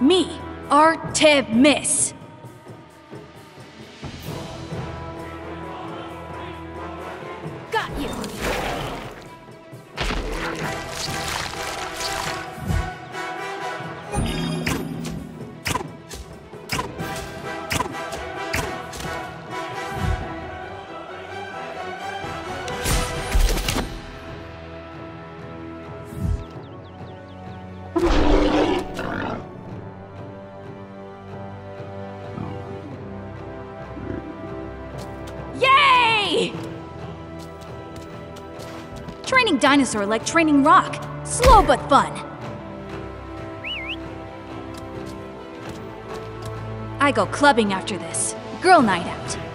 Me, Artemis. Got you. Yay! Training dinosaur like training rock. Slow but fun. I go clubbing after this. Girl night out.